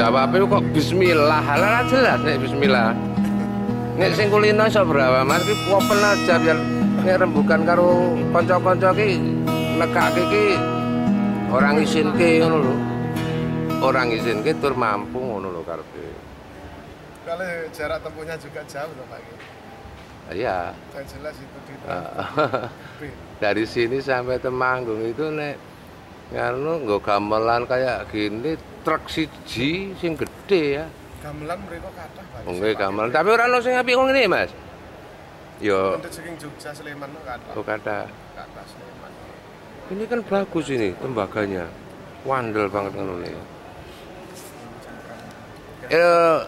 Jawab kok bismillah. Lah jelas nek bismillah. Nek sing kulino iso berapa Mas ki open aja biar nek rembukan karo kanca-kanca ki nekake ki orang isinke ngono lho. Orang isinke tur mampu ngono lho karepe. Kalau jarak tempuhnya juga jauh loh Pak. Iya. Yang jelas itu di B. Dari sini sampai Temanggung itu nek nganu nggo gamelan kayak gini truk siji sing gede ya. Gamelan mereka kathah Pak. Oh, nggih gamelan, tapi ora ono sing apik ngene, Mas. Yo, Untuk saking Jogja Sleman kathah. oh kata. Kathah Sleman. Ini kan bagus ini tembaganya. Wandel banget ngono nih. Eh,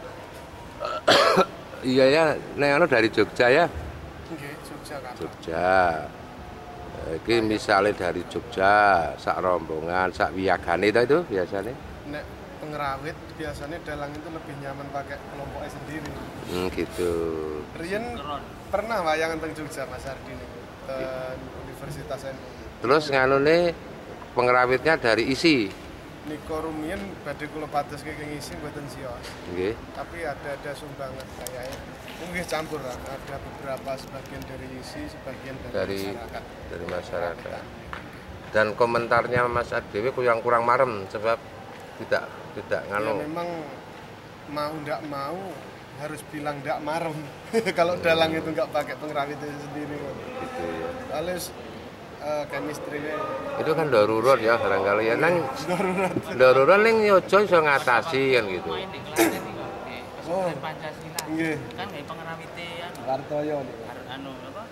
iya ya, nek anu dari Jogja ya. Nggih, Jogja kathah. Jogja. Iki misalnya dari Jogja, sak rombongan, sak wiyagane itu, itu biasanya. Nek pengrawit biasanya dalang itu lebih nyaman pakai kelompoknya sendiri. Hmm, gitu. Rian pernah wayangan teng Jogja Mas Ardi nih, Universitas NU. Terus nganu nih pengrawitnya dari isi, Niko Rumian badhe kula pados ke ngisi mboten sios. nggih. Tapi ada ada sumbangan kayaknya. Mungkin campur lah. Ada beberapa sebagian dari isi, sebagian dari, Dari masyarakat. dari masyarakat. Dan komentarnya Mas Adewi kurang kurang marem sebab tidak tidak Ya, nganu. memang mau ndak mau harus bilang ndak marem. Kalau dalang itu nggak pakai pengrawit itu sendiri. Gitu ya. Alias uh, chemistry-nya Itu kan darurat ya barangkali ya. Nang darurat. darurat ning yojo iso ngatasi kan gitu. Oh. Pancasila Nggih. kan kayak pengerawite anu anu apa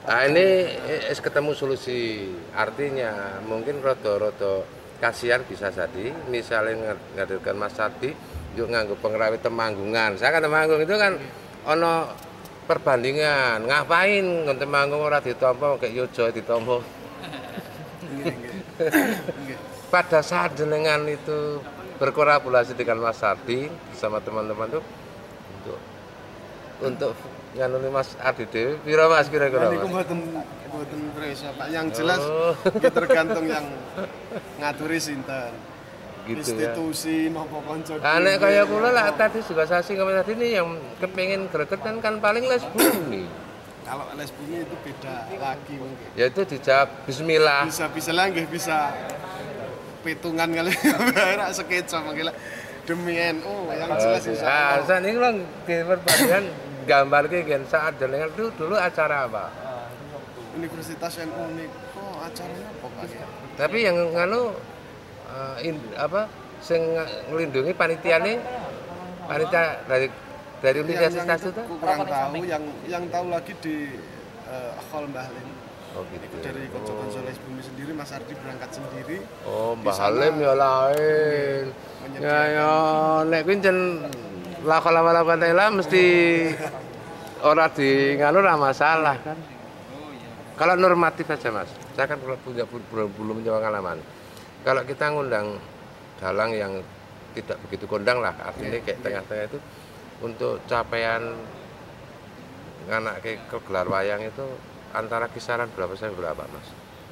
Nah ini eh, es ketemu solusi. Artinya mungkin rodo-rodo kasihan bisa jadi. Misalnya ng- ngadirkan Mas Sadi, yuk nganggo pengrawit temanggungan. Saya kan temanggung itu kan ono perbandingan. Ngapain ngon temanggung ora ditompo kayak Yojo ditompo. Pada saat jenengan itu berkolaborasi dengan Mas Sadi bersama teman-teman tuh untuk untuk nganuni Mas Adi Dewi, piro Mas kira-kira Niku mboten mboten Pak. Yang jelas Oh. iki tergantung yang ngaturi sinten. Gitu ya. Institusi nopo kanca. Aneh dhewe. kayak kula lah tadi juga sasi kemarin tadi nih yang kepengen greget kan kan paling les bumi. Kalau les bumi itu beda lagi mungkin. Yaitu dijawab Bismillah. Bisa bisa lah nggih bisa pitungan kali ora sekeca mangkila demi NU yang jelas insya Ah, Allah. saat ini lo di perbandingan gambar gen saat jenengan dulu dulu acara apa? Universitas NU niku acaranya apa Pak? ya? Tapi yang nganu eh, in- apa sing ngelindungi panitiane panitia dari dari universitas yang itu? aku kurang tahu yang yang tahu lagi di eh, Hall Mbah Lim. Oh gitu. Itu dari konco-konco les bumi sendiri Mas Ardi berangkat sendiri. Oh, Mbah Halim ya lain. Ya ya nek kuwi jen lakon lawan tela mesti ora di nganu ora masalah kan. Kalau normatif saja Mas. Saya kan belum punya belum belum punya pengalaman. Kalau kita ngundang dalang yang tidak begitu kondang lah artinya kayak tengah-tengah itu untuk capaian anak ke gelar wayang itu antara kisaran berapa sampai berapa mas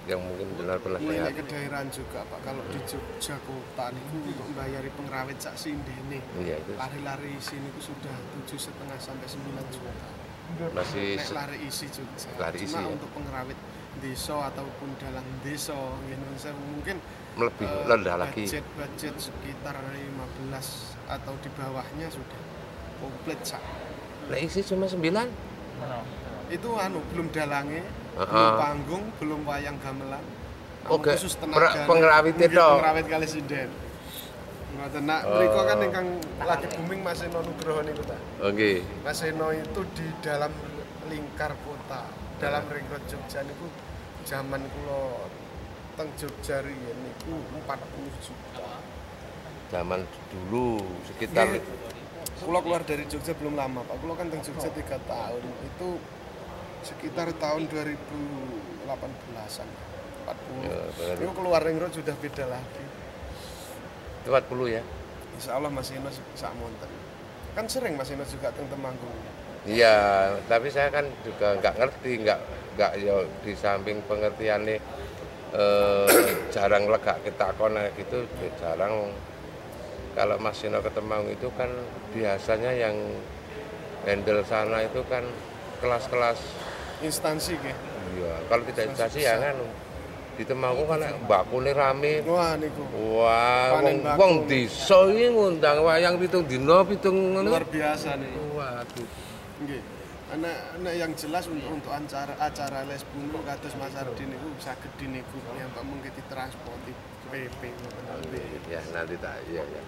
yang mungkin benar pernah Mulai lihat ke daerah juga Pak. Kalau di Jogja kota niku untuk membayari pengrawit sak sindene. iya itu Lari-lari sini itu sudah tujuh setengah sampai 9 juta. masih Nek lari isi Jogja. Lari Cuma isi, ya? untuk pengrawit desa ataupun dalang desa Indonesia mungkin lebih eh, rendah lagi budget budget sekitar 15 atau di bawahnya sudah komplit sak. nah isi cuma sembilan Itu anu belum dalange, Heeh. belum panggung, belum wayang gamelan. Oke, Khusus per- tenaga. pengrawit itu. Pengrawit kali sinden. Ngoten nak mriku kan ingkang lagi booming Mas Eno Nugroho niku ta. oke Mas Eno itu di dalam lingkar kota, dalam ring road Jogja niku zaman kula teng Jogja riyen niku 40 juta. zaman dulu sekitar Nggih. Kula keluar dari Jogja belum lama, Pak. Kula kan teng Jogja 3 tahun. Itu sekitar tahun 2018-an. 40. Ya, baru. Itu keluar ring road sudah beda lagi. 40 ya Insya Allah Mas Eno sak monten. Kan sering Mas Eno juga teng Temanggung. Iya, tapi saya kan juga nggak ngerti, nggak nggak ya di samping pengertiannya eh, jarang lega kita kona gitu, ya jarang kalau Mas Sino ke Temanggung itu kan biasanya yang handle sana itu kan kelas-kelas instansi ke iya kalau tidak instansi ya kan di Temanggung kan bakune rame. Wah niku. Wah wong wong desa iki ngundang wayang pitung dina pitung ngono. Luar biasa nih waduh. Nggih. Anak-anak yang jelas untuk untuk acara acara les bunu kados Mas Ardi niku saged diniku yang Pak mungkin ditransport PP ya nanti tak iya ya